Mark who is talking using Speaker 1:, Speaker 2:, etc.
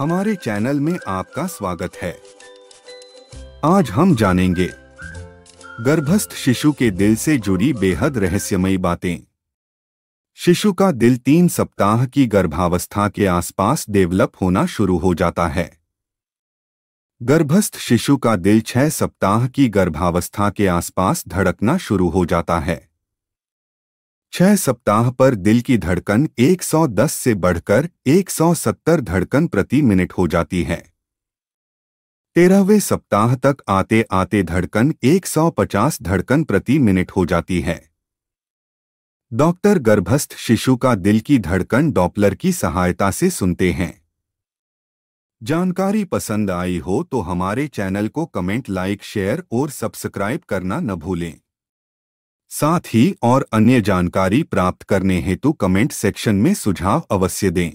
Speaker 1: हमारे चैनल में आपका स्वागत है। आज हम जानेंगे, गर्भस्थ शिशु के दिल से जुड़ी बेहद रहस्यमयी बातें। शिशु का दिल तीन सप्ताह की गर्भावस्था के आसपास डेवलप होना शुरू हो जाता है। गर्भस्थ शिशु का दिल छह सप्ताह की गर्भावस्था के आसपास धड़कना शुरू हो जाता है। छह सप्ताह पर दिल की धड़कन 110 से बढ़कर 170 धड़कन प्रति मिनट हो जाती है। तेरहवें सप्ताह तक आते आते धड़कन 150 धड़कन प्रति मिनट हो जाती है। डॉक्टर गर्भस्थ शिशु का दिल की धड़कन डॉपलर की सहायता से सुनते हैं। जानकारी पसंद आई हो तो हमारे चैनल को कमेंट, लाइक, शेयर और सब्सक्राइब करना न भूलें। साथ ही और अन्य जानकारी प्राप्त करने हेतु कमेंट सेक्शन में सुझाव अवश्य दें।